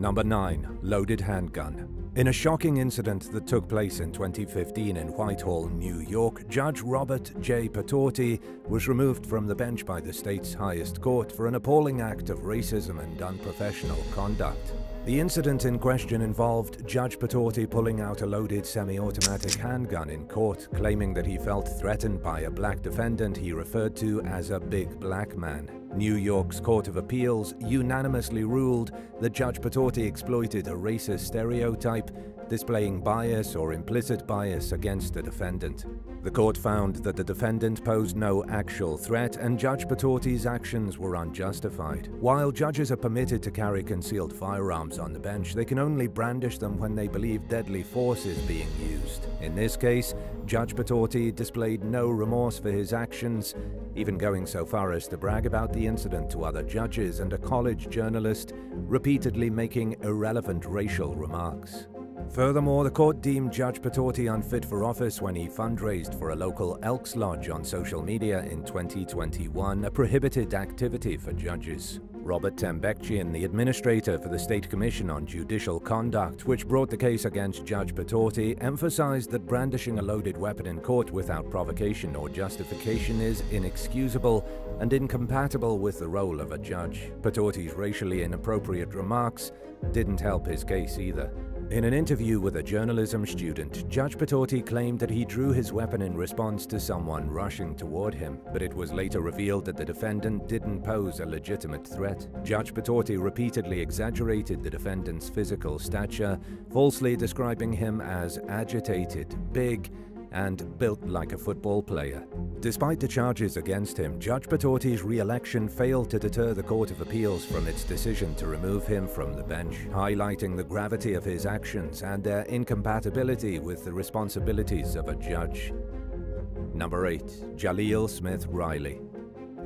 Number 9. Loaded Handgun in a shocking incident that took place in 2015 in Whitehall, New York, Judge Robert J. Putorti was removed from the bench by the state's highest court for an appalling act of racism and unprofessional conduct. The incident in question involved Judge Putorti pulling out a loaded semi-automatic handgun in court, claiming that he felt threatened by a black defendant he referred to as a big black man. New York's Court of Appeals unanimously ruled that Judge Putorti exploited a racist stereotype, displaying bias or implicit bias against the defendant. The court found that the defendant posed no actual threat and Judge Putorti's actions were unjustified. While judges are permitted to carry concealed firearms on the bench, they can only brandish them when they believe deadly force is being used. In this case, Judge Putorti displayed no remorse for his actions, even going so far as to brag about the incident to other judges and a college journalist, repeatedly making irrelevant racial remarks. Furthermore, the court deemed Judge Putorti unfit for office when he fundraised for a local Elks Lodge on social media in 2021, a prohibited activity for judges. Robert Tembeckjian, the administrator for the State Commission on Judicial Conduct, which brought the case against Judge Putorti, emphasized that brandishing a loaded weapon in court without provocation or justification is inexcusable and incompatible with the role of a judge. Putorti's racially inappropriate remarks didn't help his case either. In an interview with a journalism student, Judge Putorti claimed that he drew his weapon in response to someone rushing toward him, but it was later revealed that the defendant didn't pose a legitimate threat. Judge Putorti repeatedly exaggerated the defendant's physical stature, falsely describing him as agitated, big, and built like a football player. Despite the charges against him, Judge Putorti's re-election failed to deter the Court of Appeals from its decision to remove him from the bench, highlighting the gravity of his actions and their incompatibility with the responsibilities of a judge. Number 8. Jaleel Smith Riley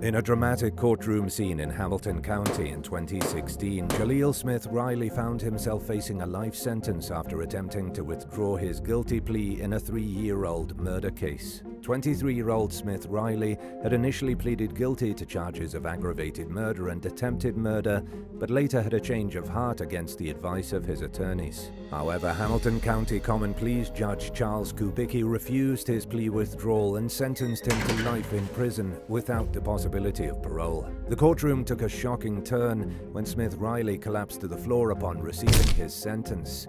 in a dramatic courtroom scene in Hamilton County in 2016, Jaleel Smith Riley found himself facing a life sentence after attempting to withdraw his guilty plea in a three-year-old murder case. 23-year-old Smith Riley had initially pleaded guilty to charges of aggravated murder and attempted murder, but later had a change of heart against the advice of his attorneys. However, Hamilton County Common Pleas Judge Charles Kubicki refused his plea withdrawal and sentenced him to life in prison without the possibility of parole. The courtroom took a shocking turn when Smith Riley collapsed to the floor upon receiving his sentence.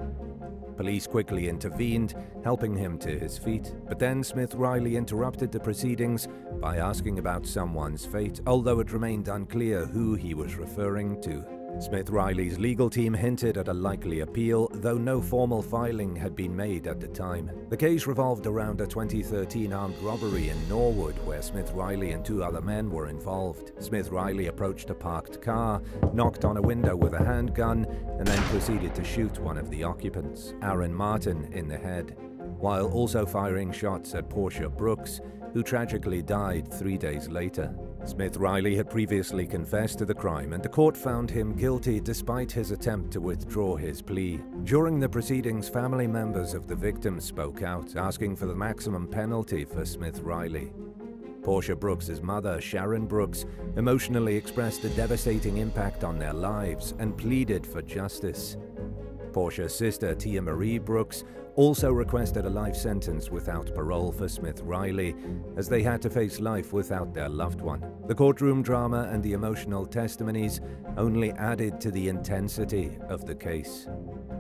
Police quickly intervened, helping him to his feet, but then Smith Riley interrupted the proceedings by asking about someone's fate, although it remained unclear who he was referring to. Smith Riley's legal team hinted at a likely appeal, though no formal filing had been made at the time. The case revolved around a 2013 armed robbery in Norwood, where Smith Riley and two other men were involved. Smith Riley approached a parked car, knocked on a window with a handgun, and then proceeded to shoot one of the occupants, Aaron Martin, in the head, while also firing shots at Portia Brooks, who tragically died three days later. Smith Riley had previously confessed to the crime and the court found him guilty despite his attempt to withdraw his plea. During the proceedings, family members of the victim spoke out, asking for the maximum penalty for Smith Riley. Portia Brooks's mother, Sharon Brooks, emotionally expressed the devastating impact on their lives and pleaded for justice. Portia's sister, Tia Marie Brooks, also requested a life sentence without parole for Smith Riley, as they had to face life without their loved one. The courtroom drama and the emotional testimonies only added to the intensity of the case.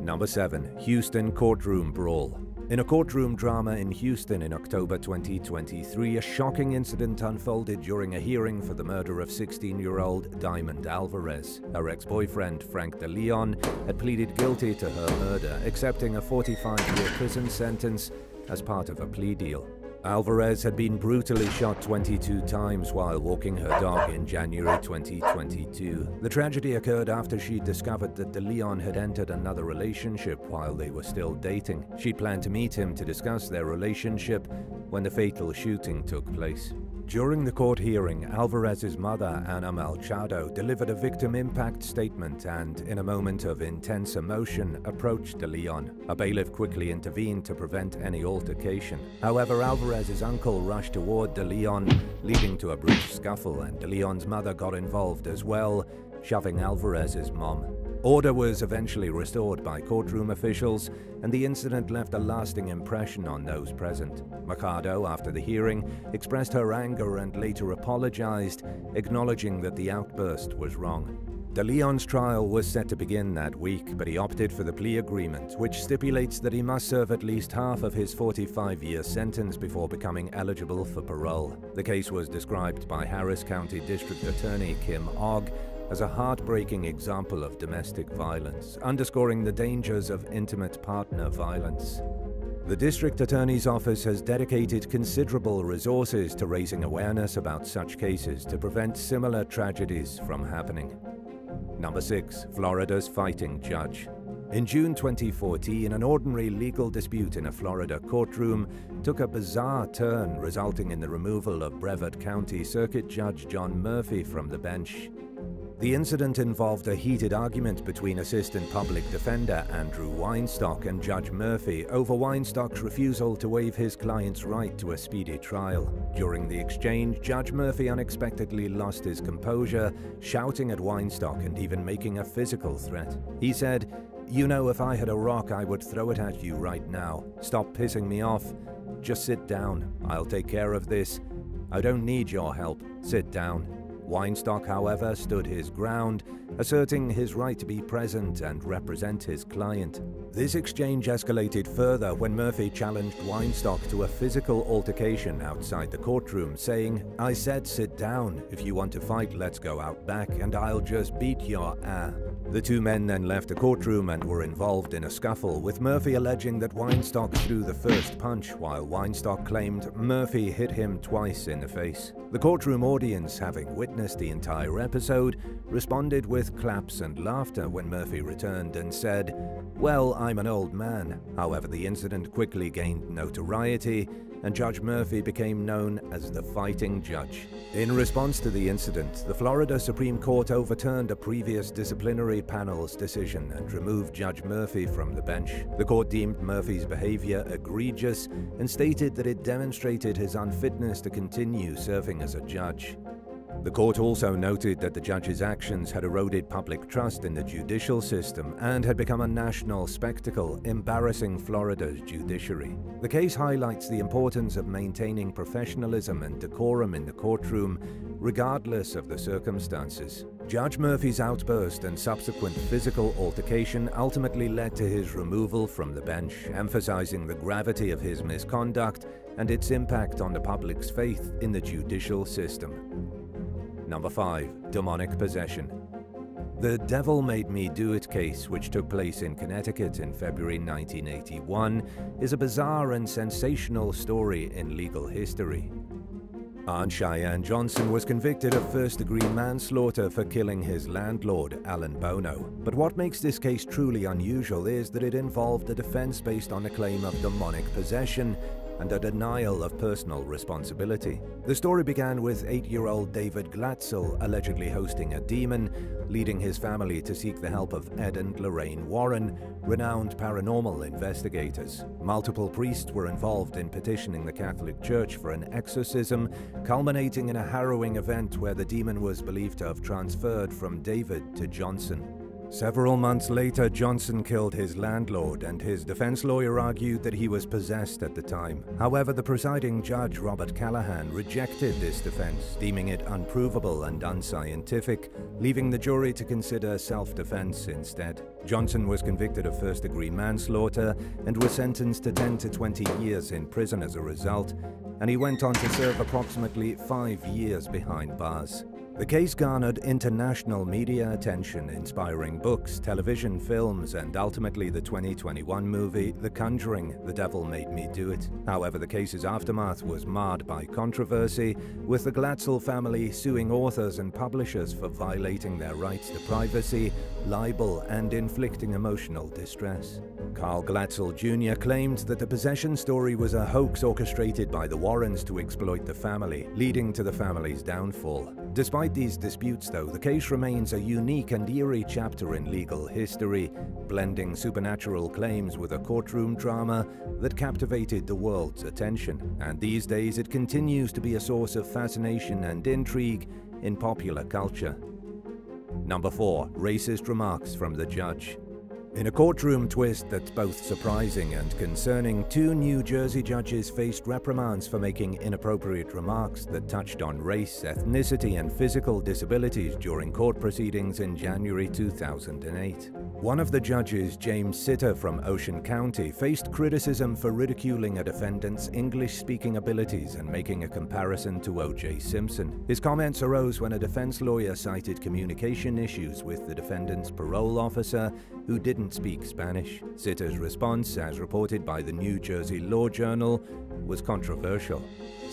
Number 7. Houston Courtroom Brawl in a courtroom drama in Houston in October 2023, a shocking incident unfolded during a hearing for the murder of 16-year-old Diamond Alvarez. Her ex-boyfriend, Frank DeLeon, had pleaded guilty to her murder, accepting a 45-year prison sentence as part of a plea deal. Alvarez had been brutally shot 22 times while walking her dog in January 2022. The tragedy occurred after she discovered that DeLeon had entered another relationship while they were still dating. She planned to meet him to discuss their relationship when the fatal shooting took place. During the court hearing, Alvarez's mother, Ana Machado, delivered a victim impact statement and, in a moment of intense emotion, approached De Leon. A bailiff quickly intervened to prevent any altercation. However, Alvarez's uncle rushed toward De Leon, leading to a brief scuffle, and De Leon's mother got involved as well, shoving Alvarez's mom. Order was eventually restored by courtroom officials, and the incident left a lasting impression on those present. Mercado, after the hearing, expressed her anger and later apologized, acknowledging that the outburst was wrong. De Leon's trial was set to begin that week, but he opted for the plea agreement, which stipulates that he must serve at least half of his 45 year sentence before becoming eligible for parole. The case was described by Harris County District Attorney Kim Ogg as a heartbreaking example of domestic violence, underscoring the dangers of intimate partner violence. The District Attorney's Office has dedicated considerable resources to raising awareness about such cases to prevent similar tragedies from happening. Number 6. Florida's Fighting Judge. In June 2014, an ordinary legal dispute in a Florida courtroom took a bizarre turn, resulting in the removal of Brevard County Circuit Judge John Murphy from the bench. The incident involved a heated argument between Assistant Public Defender Andrew Weinstock and Judge Murphy over Weinstock's refusal to waive his client's right to a speedy trial. During the exchange, Judge Murphy unexpectedly lost his composure, shouting at Weinstock and even making a physical threat. He said, You know, if I had a rock, I would throw it at you right now. Stop pissing me off. Just sit down. I'll take care of this. I don't need your help. Sit down. Weinstock, however, stood his ground, asserting his right to be present and represent his client. This exchange escalated further when Murphy challenged Weinstock to a physical altercation outside the courtroom, saying, I said sit down. If you want to fight, let's go out back, and I'll just beat your ass. The two men then left the courtroom and were involved in a scuffle, with Murphy alleging that Weinstock threw the first punch, while Weinstock claimed Murphy hit him twice in the face. The courtroom audience, having witnessed the entire episode, responded with claps and laughter when Murphy returned and said, Well, I'm an old man. However, the incident quickly gained notoriety and Judge Murphy became known as the Fighting Judge. In response to the incident, the Florida Supreme Court overturned a previous disciplinary panel's decision and removed Judge Murphy from the bench. The court deemed Murphy's behavior egregious and stated that it demonstrated his unfitness to continue serving as a judge. The court also noted that the judge's actions had eroded public trust in the judicial system and had become a national spectacle, embarrassing Florida's judiciary. The case highlights the importance of maintaining professionalism and decorum in the courtroom, regardless of the circumstances. Judge Murphy's outburst and subsequent physical altercation ultimately led to his removal from the bench, emphasizing the gravity of his misconduct and its impact on the public's faith in the judicial system. Number 5. Demonic Possession. The Devil Made Me Do It case, which took place in Connecticut in February 1981, is a bizarre and sensational story in legal history. Arne Cheyenne Johnson was convicted of first degree manslaughter for killing his landlord, Alan Bono. But what makes this case truly unusual is that it involved a defense based on a claim of demonic possession and a denial of personal responsibility. The story began with eight year old David Glatzel allegedly hosting a demon, leading his family to seek the help of Ed and Lorraine Warren, renowned paranormal investigators. Multiple priests were involved in petitioning the Catholic Church for an exorcism, culminating in a harrowing event where the demon was believed to have transferred from David to Johnson. Several months later, Johnson killed his landlord, and his defense lawyer argued that he was possessed at the time. However, the presiding judge, Robert Callahan, rejected this defense, deeming it unprovable and unscientific, leaving the jury to consider self defense instead. Johnson was convicted of first degree manslaughter and was sentenced to 10 to 20 years in prison as a result, and he went on to serve approximately five years behind bars. The case garnered international media attention, inspiring books, television, films, and ultimately the 2021 movie The Conjuring The Devil Made Me Do It. However, the case's aftermath was marred by controversy, with the Glatzel family suing authors and publishers for violating their rights to privacy, libel, and inflicting emotional distress. Carl Glatzel Jr. claimed that the possession story was a hoax orchestrated by the Warrens to exploit the family, leading to the family's downfall. Despite these disputes, though, the case remains a unique and eerie chapter in legal history, blending supernatural claims with a courtroom drama that captivated the world's attention. And these days, it continues to be a source of fascination and intrigue in popular culture. Number 4. Racist remarks from the judge. In a courtroom twist that's both surprising and concerning, two New Jersey judges faced reprimands for making inappropriate remarks that touched on race, ethnicity, and physical disabilities during court proceedings in January 2008. One of the judges, James Citta from Ocean County, faced criticism for ridiculing a defendant's English-speaking abilities and making a comparison to O.J. Simpson. His comments arose when a defense lawyer cited communication issues with the defendant's parole officer who didn't speak Spanish. Citta's response, as reported by the New Jersey Law Journal, was controversial.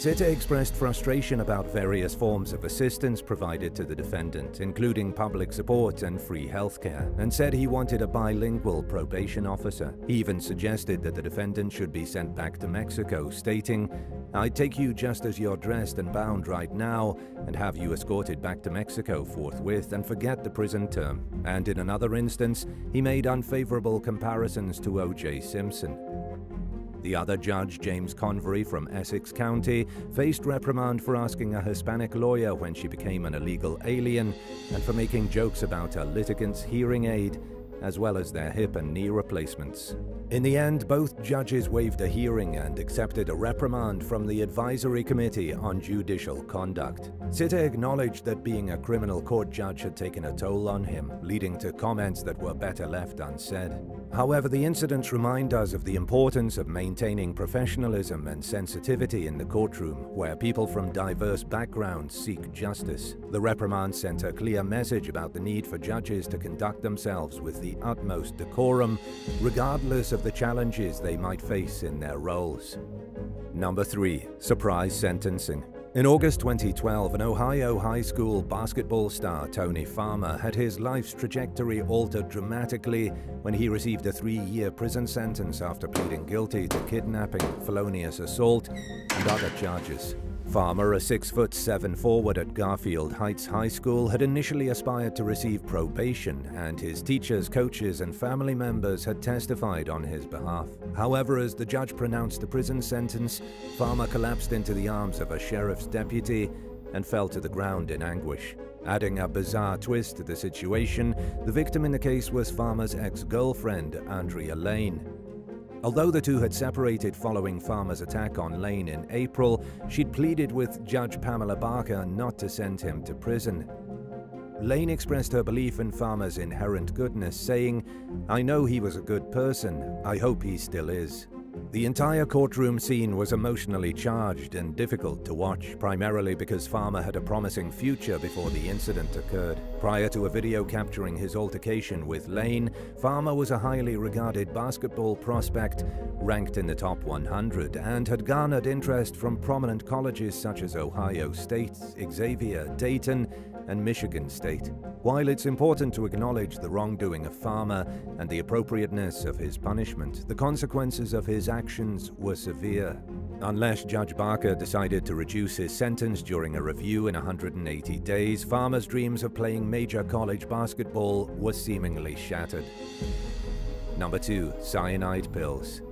Citta expressed frustration about various forms of assistance provided to the defendant, including public support and free healthcare, and said he wanted a bilingual probation officer. He even suggested that the defendant should be sent back to Mexico, stating, I take you just as you're dressed and bound right now, and have you escorted back to Mexico forthwith and forget the prison term. And in another instance, he made unfavorable comparisons to O.J. Simpson. The other judge, James Convery from Essex County, faced reprimand for asking a Hispanic lawyer when she became an illegal alien and for making jokes about a litigant's hearing aid as well as their hip and knee replacements. In the end, both judges waived a hearing and accepted a reprimand from the Advisory Committee on Judicial Conduct. Citta acknowledged that being a criminal court judge had taken a toll on him, leading to comments that were better left unsaid. However, the incidents remind us of the importance of maintaining professionalism and sensitivity in the courtroom, where people from diverse backgrounds seek justice. The reprimand sent a clear message about the need for judges to conduct themselves with the utmost decorum, regardless of the challenges they might face in their roles. Number 3. Surprise Sentencing in August 2012, an Ohio high school basketball star, Tony Farmer, had his life's trajectory altered dramatically when he received a three-year prison sentence after pleading guilty to kidnapping, felonious assault, and other charges. Farmer, a 6 foot 7 forward at Garfield Heights High School, had initially aspired to receive probation, and his teachers, coaches, and family members had testified on his behalf. However, as the judge pronounced the prison sentence, Farmer collapsed into the arms of a sheriff's deputy and fell to the ground in anguish. Adding a bizarre twist to the situation, the victim in the case was Farmer's ex-girlfriend, Andrea Lane. Although the two had separated following Farmer's attack on Lane in April, she'd pleaded with Judge Pamela Barker not to send him to prison. Lane expressed her belief in Farmer's inherent goodness, saying, I know he was a good person. I hope he still is. The entire courtroom scene was emotionally charged and difficult to watch, primarily because Farmer had a promising future before the incident occurred. Prior to a video capturing his altercation with Lane, Farmer was a highly regarded basketball prospect, ranked in the top 100, and had garnered interest from prominent colleges such as Ohio State, Xavier, Dayton, and Michigan State. While it's important to acknowledge the wrongdoing of Farmer and the appropriateness of his punishment, the consequences of his actions were severe. Unless Judge Barker decided to reduce his sentence during a review in 180 days, Farmer's dreams of playing major college basketball were seemingly shattered. Number 2. Cyanide Pills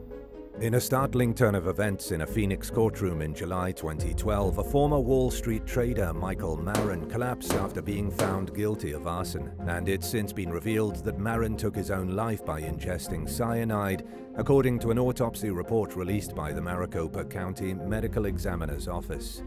in a startling turn of events in a Phoenix courtroom in July 2012, a former Wall Street trader, Michael Marin, collapsed after being found guilty of arson. And it's since been revealed that Marin took his own life by ingesting cyanide, according to an autopsy report released by the Maricopa County Medical Examiner's Office.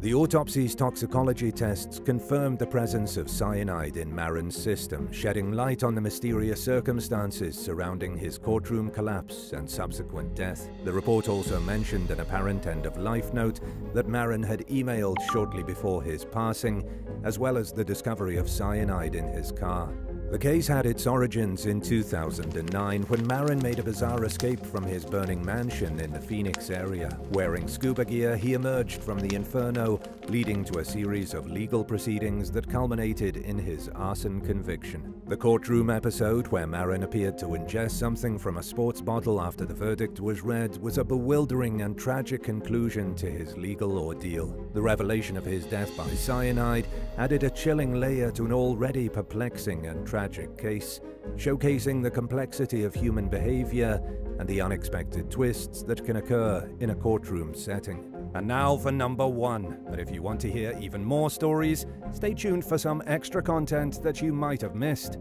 The autopsy's toxicology tests confirmed the presence of cyanide in Marin's system, shedding light on the mysterious circumstances surrounding his courtroom collapse and subsequent death. The report also mentioned an apparent end-of-life note that Marin had emailed shortly before his passing, as well as the discovery of cyanide in his car. The case had its origins in 2009 when Marin made a bizarre escape from his burning mansion in the Phoenix area. Wearing scuba gear, he emerged from the inferno, leading to a series of legal proceedings that culminated in his arson conviction. The courtroom episode where Marin appeared to ingest something from a sports bottle after the verdict was read was a bewildering and tragic conclusion to his legal ordeal. The revelation of his death by cyanide added a chilling layer to an already perplexing and tragic tragic case, showcasing the complexity of human behavior and the unexpected twists that can occur in a courtroom setting. And now for number one. But if you want to hear even more stories, stay tuned for some extra content that you might have missed.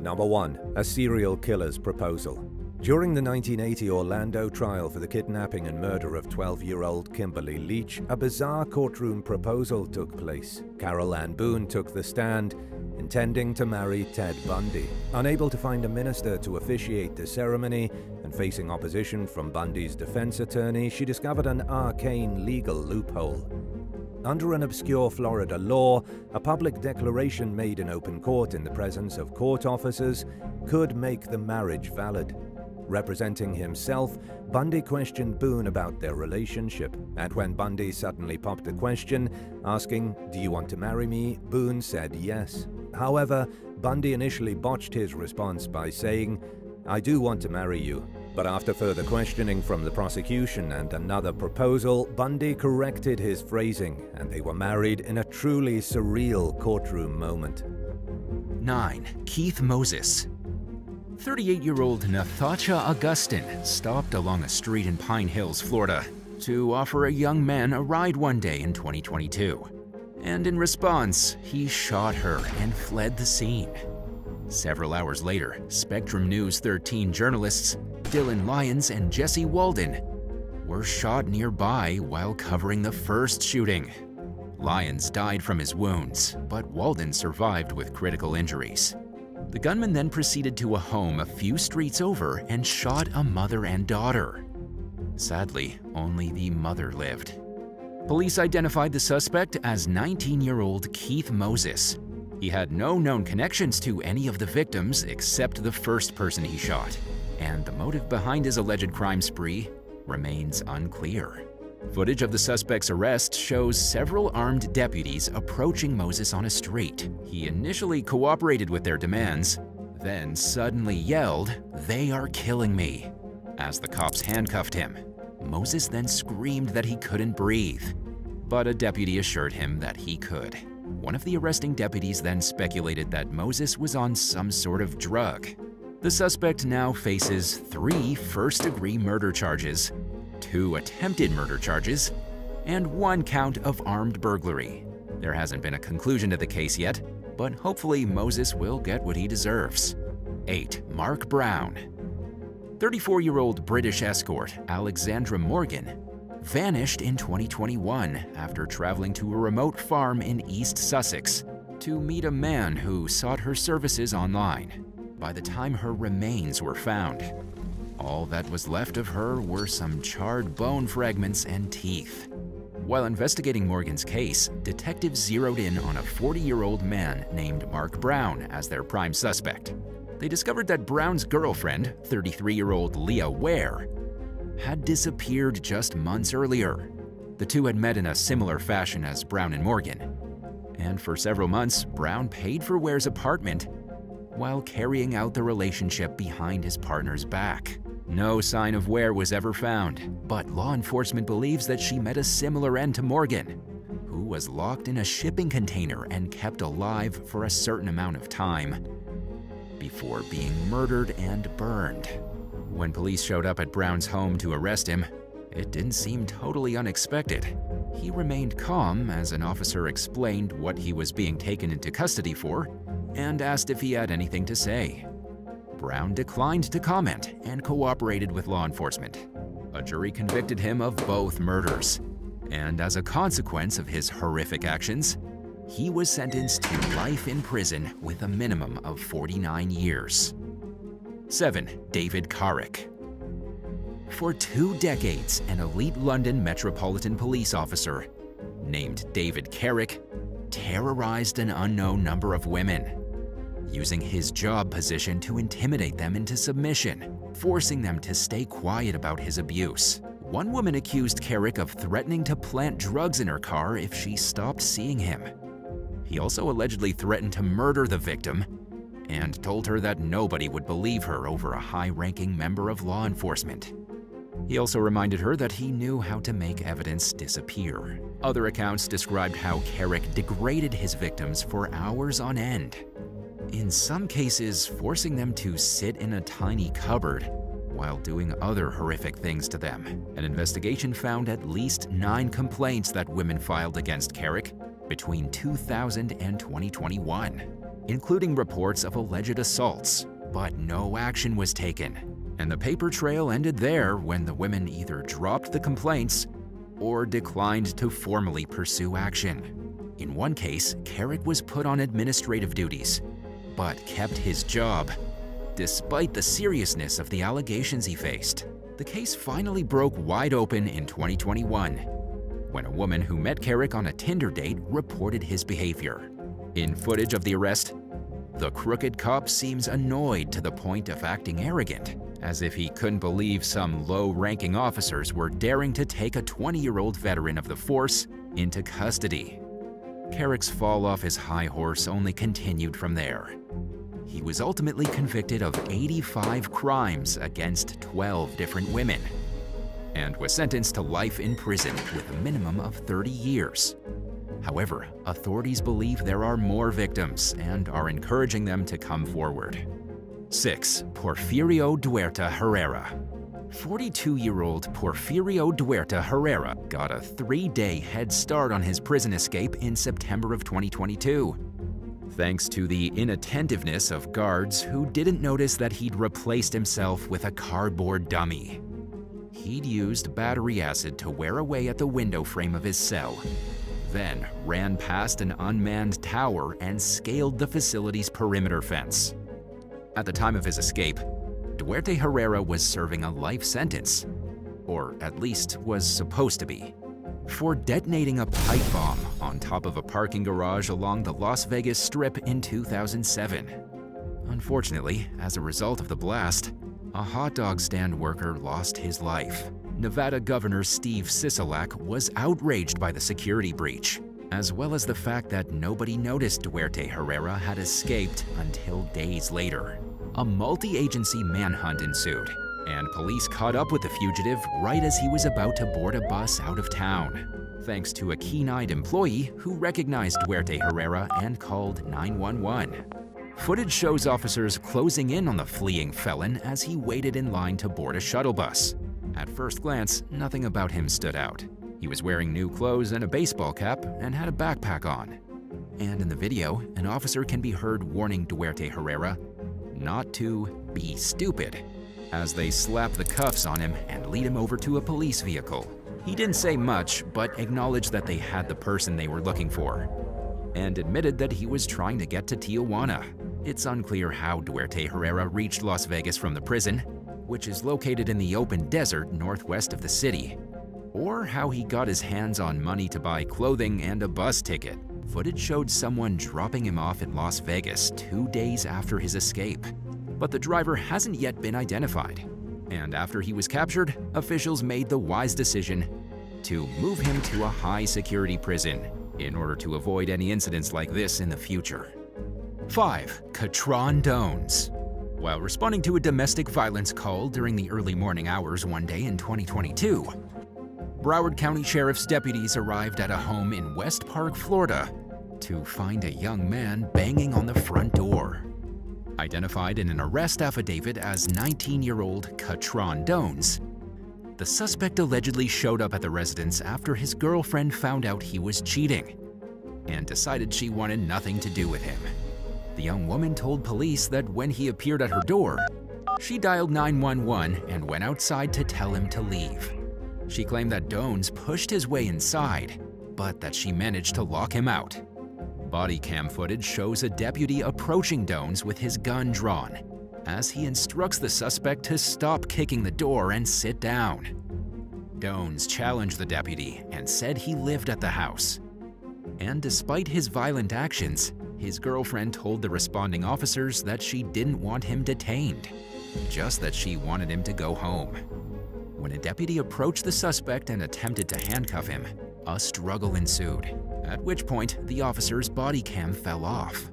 Number one, a serial killer's proposal. During the 1980 Orlando trial for the kidnapping and murder of 12 year old Kimberly Leach, a bizarre courtroom proposal took place. Carole Ann Boone took the stand, intending to marry Ted Bundy. Unable to find a minister to officiate the ceremony and facing opposition from Bundy's defense attorney, she discovered an arcane legal loophole. Under an obscure Florida law, a public declaration made in open court in the presence of court officers could make the marriage valid. Representing himself, Bundy questioned Boone about their relationship, and when Bundy suddenly popped the question, asking, Do you want to marry me? Boone said yes. However, Bundy initially botched his response by saying, I do want to marry you. But after further questioning from the prosecution and another proposal, Bundy corrected his phrasing, and they were married in a truly surreal courtroom moment. 9. Keith Moses 38 year old Nathacha Augustin stopped along a street in Pine Hills, Florida, to offer a young man a ride one day in 2022. And in response, he shot her and fled the scene. Several hours later, Spectrum News 13 journalists Dylan Lyons and Jesse Walden were shot nearby while covering the first shooting. Lyons died from his wounds, but Walden survived with critical injuries. The gunman then proceeded to a home a few streets over and shot a mother and daughter. Sadly, only the mother lived. Police identified the suspect as 19-year-old Keith Moses. He had no known connections to any of the victims except the first person he shot, and the motive behind his alleged crime spree remains unclear. Footage of the suspect's arrest shows several armed deputies approaching Moses on a street. He initially cooperated with their demands, then suddenly yelled, They are killing me, as the cops handcuffed him. Moses then screamed that he couldn't breathe, but a deputy assured him that he could. One of the arresting deputies then speculated that Moses was on some sort of drug. The suspect now faces three first degree murder charges two attempted murder charges, and one count of armed burglary. There hasn't been a conclusion to the case yet, but hopefully Moses will get what he deserves. 8. Mark Brown 34-year-old British escort Alexandra Morgan vanished in 2021 after traveling to a remote farm in East Sussex to meet a man who sought her services online. By the time her remains were found, all that was left of her were some charred bone fragments and teeth. While investigating Morgan's case, detectives zeroed in on a 40-year-old man named Mark Brown as their prime suspect. They discovered that Brown's girlfriend, 33-year-old Leah Ware, had disappeared just months earlier. The two had met in a similar fashion as Brown and Morgan. And for several months, Brown paid for Ware's apartment while carrying out the relationship behind his partner's back. No sign of Ware was ever found, but law enforcement believes that she met a similar end to Morgan, who was locked in a shipping container and kept alive for a certain amount of time before being murdered and burned. When police showed up at Brown's home to arrest him, it didn't seem totally unexpected. He remained calm as an officer explained what he was being taken into custody for and asked if he had anything to say. Brown declined to comment and cooperated with law enforcement. A jury convicted him of both murders, and as a consequence of his horrific actions, he was sentenced to life in prison with a minimum of 49 years. 7. David Carrick For two decades, an elite London Metropolitan Police officer named David Carrick terrorized an unknown number of women using his job position to intimidate them into submission, forcing them to stay quiet about his abuse. One woman accused Carrick of threatening to plant drugs in her car if she stopped seeing him. He also allegedly threatened to murder the victim and told her that nobody would believe her over a high-ranking member of law enforcement. He also reminded her that he knew how to make evidence disappear. Other accounts described how Carrick degraded his victims for hours on end, in some cases forcing them to sit in a tiny cupboard while doing other horrific things to them. An investigation found at least nine complaints that women filed against Carrick between 2000 and 2021, including reports of alleged assaults, but no action was taken. And the paper trail ended there when the women either dropped the complaints or declined to formally pursue action. In one case, Carrick was put on administrative duties, but kept his job, despite the seriousness of the allegations he faced. The case finally broke wide open in 2021 when a woman who met Carrick on a Tinder date reported his behavior. In footage of the arrest, the crooked cop seems annoyed to the point of acting arrogant, as if he couldn't believe some low-ranking officers were daring to take a 20-year-old veteran of the force into custody. Carrick's fall off his high horse only continued from there. He was ultimately convicted of 85 crimes against 12 different women and was sentenced to life in prison with a minimum of 30 years. However, authorities believe there are more victims and are encouraging them to come forward. 6. Porfirio Duarte Herrera 42-year-old Porfirio Duarte Herrera got a three-day head start on his prison escape in September of 2022, thanks to the inattentiveness of guards who didn't notice that he'd replaced himself with a cardboard dummy he'd used battery acid to wear away at the window frame of his cell, then ran past an unmanned tower and scaled the facility's perimeter fence. At the time of his escape, Duarte Herrera was serving a life sentence, or at least was supposed to be, for detonating a pipe bomb on top of a parking garage along the Las Vegas Strip in 2007. Unfortunately, as a result of the blast, a hot dog stand worker lost his life. Nevada Governor Steve Sisolak was outraged by the security breach, as well as the fact that nobody noticed Duarte Herrera had escaped until days later. A multi-agency manhunt ensued, and police caught up with the fugitive right as he was about to board a bus out of town, thanks to a keen-eyed employee who recognized Duarte Herrera and called 911. Footage shows officers closing in on the fleeing felon as he waited in line to board a shuttle bus. At first glance, nothing about him stood out. He was wearing new clothes and a baseball cap and had a backpack on. And in the video, an officer can be heard warning Duarte Herrera not to be stupid as they slap the cuffs on him and lead him over to a police vehicle. He didn't say much, but acknowledged that they had the person they were looking for, and admitted that he was trying to get to Tijuana. It's unclear how Duarte Herrera reached Las Vegas from the prison, which is located in the open desert northwest of the city, or how he got his hands on money to buy clothing and a bus ticket. Footage showed someone dropping him off in Las Vegas two days after his escape, but the driver hasn't yet been identified. And after he was captured, officials made the wise decision to move him to a high-security prison in order to avoid any incidents like this in the future. 5. Catron Dones While responding to a domestic violence call during the early morning hours one day in 2022, Broward County Sheriff's deputies arrived at a home in West Park, Florida, to find a young man banging on the front door. Identified in an arrest affidavit as 19-year-old Catron Dones, the suspect allegedly showed up at the residence after his girlfriend found out he was cheating and decided she wanted nothing to do with him. The young woman told police that when he appeared at her door, she dialed 911 and went outside to tell him to leave. She claimed that Dones pushed his way inside, but that she managed to lock him out. Body cam footage shows a deputy approaching Dones with his gun drawn, as he instructs the suspect to stop kicking the door and sit down. Dones challenged the deputy and said he lived at the house. And despite his violent actions, his girlfriend told the responding officers that she didn't want him detained, just that she wanted him to go home. When a deputy approached the suspect and attempted to handcuff him, a struggle ensued, at which point the officer's body cam fell off.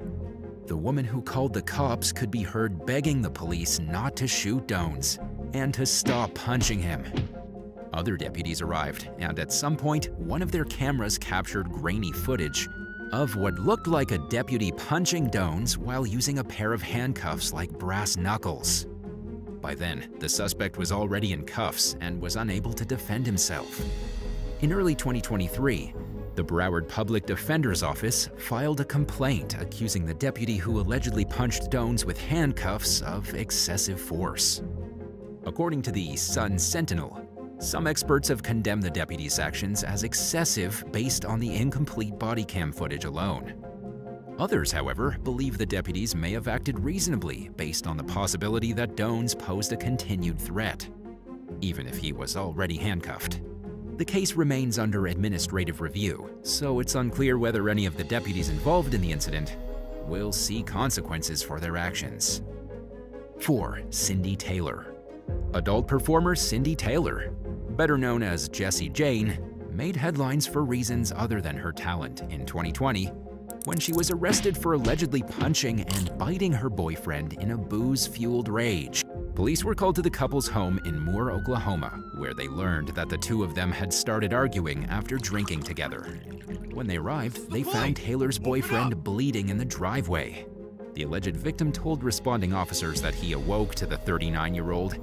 The woman who called the cops could be heard begging the police not to shoot Dones and to stop punching him. Other deputies arrived, and at some point, one of their cameras captured grainy footage of what looked like a deputy punching Dones while using a pair of handcuffs like brass knuckles. By then, the suspect was already in cuffs and was unable to defend himself. In early 2023, the Broward Public Defender's Office filed a complaint accusing the deputy who allegedly punched Dones with handcuffs of excessive force. According to the Sun Sentinel, some experts have condemned the deputy's actions as excessive based on the incomplete body cam footage alone. Others, however, believe the deputies may have acted reasonably based on the possibility that Dones posed a continued threat, even if he was already handcuffed. The case remains under administrative review, so it's unclear whether any of the deputies involved in the incident will see consequences for their actions. 4. Cindy Taylor Adult performer Cindy Taylor, better known as Jesse Jane, made headlines for reasons other than her talent in 2020 when she was arrested for allegedly punching and biting her boyfriend in a booze-fueled rage. Police were called to the couple's home in Moore, Oklahoma, where they learned that the two of them had started arguing after drinking together. When they arrived, they found Taylor's boyfriend bleeding in the driveway. The alleged victim told responding officers that he awoke to the 39-year-old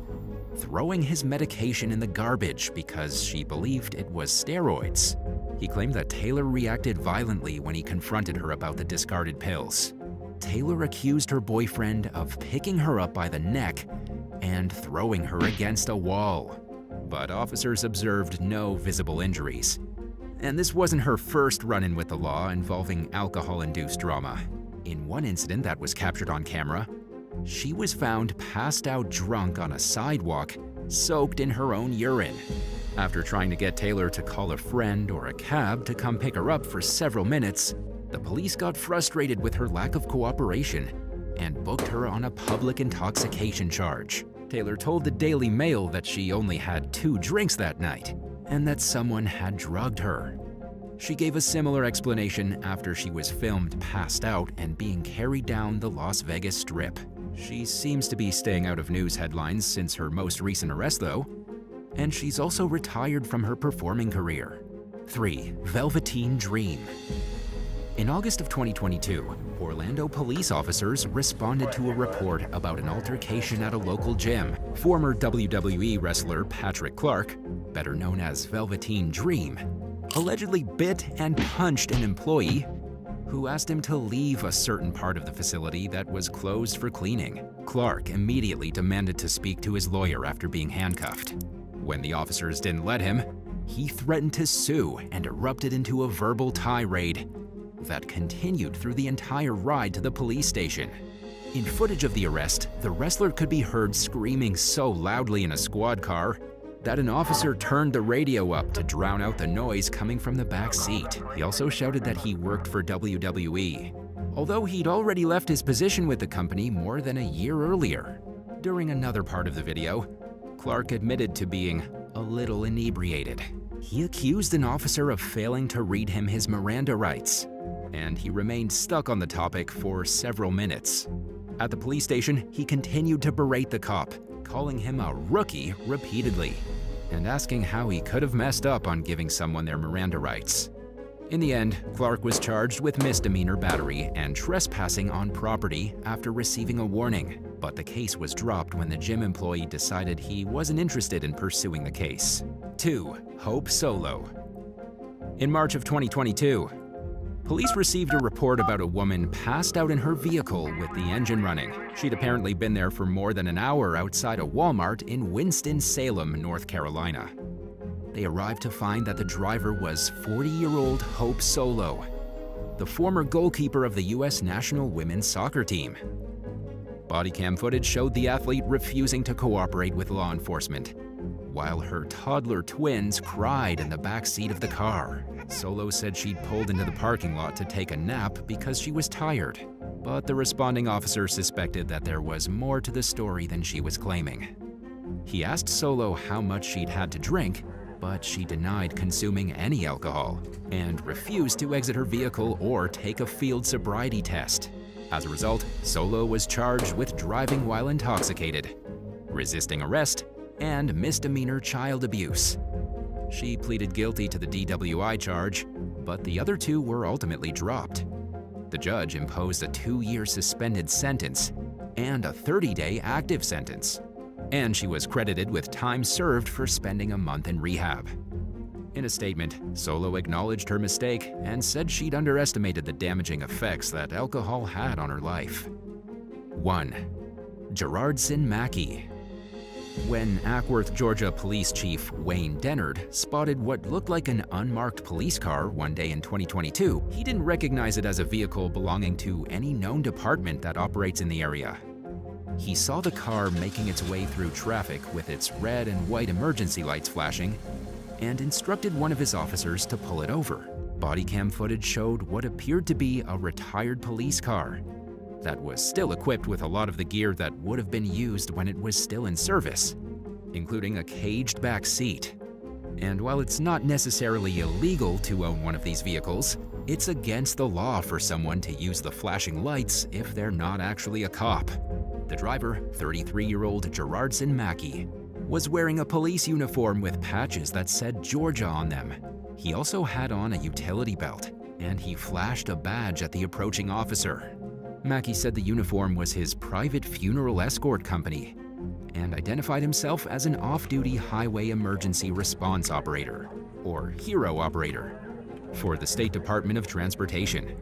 throwing his medication in the garbage because she believed it was steroids. He claimed that Taylor reacted violently when he confronted her about the discarded pills. Taylor accused her boyfriend of picking her up by the neck and throwing her against a wall. But officers observed no visible injuries. And this wasn't her first run-in with the law involving alcohol-induced drama. In one incident that was captured on camera, she was found passed out drunk on a sidewalk, soaked in her own urine. After trying to get Taylor to call a friend or a cab to come pick her up for several minutes, the police got frustrated with her lack of cooperation and booked her on a public intoxication charge. Taylor told the Daily Mail that she only had two drinks that night and that someone had drugged her. She gave a similar explanation after she was filmed passed out and being carried down the Las Vegas Strip. She seems to be staying out of news headlines since her most recent arrest, though, and she's also retired from her performing career. 3. Velveteen Dream In August of 2022, Orlando police officers responded to a report about an altercation at a local gym. Former WWE wrestler Patrick Clark, better known as Velveteen Dream, allegedly bit and punched an employee who asked him to leave a certain part of the facility that was closed for cleaning. Clark immediately demanded to speak to his lawyer after being handcuffed. When the officers didn't let him, he threatened to sue and erupted into a verbal tirade that continued through the entire ride to the police station. In footage of the arrest, the wrestler could be heard screaming so loudly in a squad car that an officer turned the radio up to drown out the noise coming from the back seat. He also shouted that he worked for WWE, although he'd already left his position with the company more than a year earlier. During another part of the video, Clark admitted to being a little inebriated. He accused an officer of failing to read him his Miranda rights, and he remained stuck on the topic for several minutes. At the police station, he continued to berate the cop, calling him a rookie repeatedly and asking how he could have messed up on giving someone their Miranda rights. In the end, Clark was charged with misdemeanor battery and trespassing on property after receiving a warning, but the case was dropped when the gym employee decided he wasn't interested in pursuing the case. 2. Hope Solo In March of 2022, Police received a report about a woman passed out in her vehicle with the engine running. She'd apparently been there for more than an hour outside a Walmart in Winston-Salem, North Carolina. They arrived to find that the driver was 40-year-old Hope Solo, the former goalkeeper of the U.S. national women's soccer team. Bodycam footage showed the athlete refusing to cooperate with law enforcement, while her toddler twins cried in the back seat of the car. Solo said she'd pulled into the parking lot to take a nap because she was tired, but the responding officer suspected that there was more to the story than she was claiming. He asked Solo how much she'd had to drink, but she denied consuming any alcohol and refused to exit her vehicle or take a field sobriety test. As a result, Solo was charged with driving while intoxicated, resisting arrest, and misdemeanor child abuse. She pleaded guilty to the DWI charge, but the other two were ultimately dropped. The judge imposed a two-year suspended sentence and a 30-day active sentence. and she was credited with time served for spending a month in rehab. In a statement, Solo acknowledged her mistake and said she'd underestimated the damaging effects that alcohol had on her life. 1. Gerardson Mackey when Acworth, Georgia Police Chief Wayne Dennard spotted what looked like an unmarked police car one day in 2022, he didn't recognize it as a vehicle belonging to any known department that operates in the area. He saw the car making its way through traffic with its red and white emergency lights flashing and instructed one of his officers to pull it over. Body cam footage showed what appeared to be a retired police car that was still equipped with a lot of the gear that would have been used when it was still in service, including a caged back seat. And while it's not necessarily illegal to own one of these vehicles, it's against the law for someone to use the flashing lights if they're not actually a cop. The driver, 33-year-old Gerardson Mackey, was wearing a police uniform with patches that said Georgia on them. He also had on a utility belt, and he flashed a badge at the approaching officer. Mackey said the uniform was his private funeral escort company and identified himself as an off-duty highway emergency response operator, or HERO operator, for the State Department of Transportation.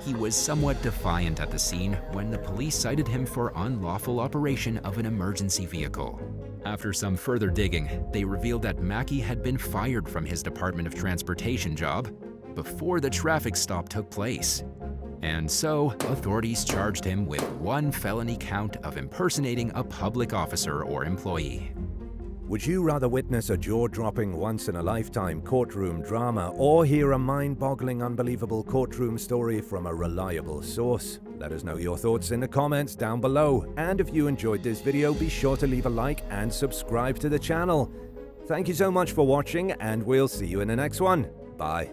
He was somewhat defiant at the scene when the police cited him for unlawful operation of an emergency vehicle. After some further digging, they revealed that Mackey had been fired from his Department of Transportation job before the traffic stop took place. And so, authorities charged him with one felony count of impersonating a public officer or employee. Would you rather witness a jaw-dropping, once-in-a-lifetime courtroom drama or hear a mind-boggling, unbelievable courtroom story from a reliable source? Let us know your thoughts in the comments down below. And if you enjoyed this video, be sure to leave a like and subscribe to the channel. Thank you so much for watching, and we'll see you in the next one. Bye.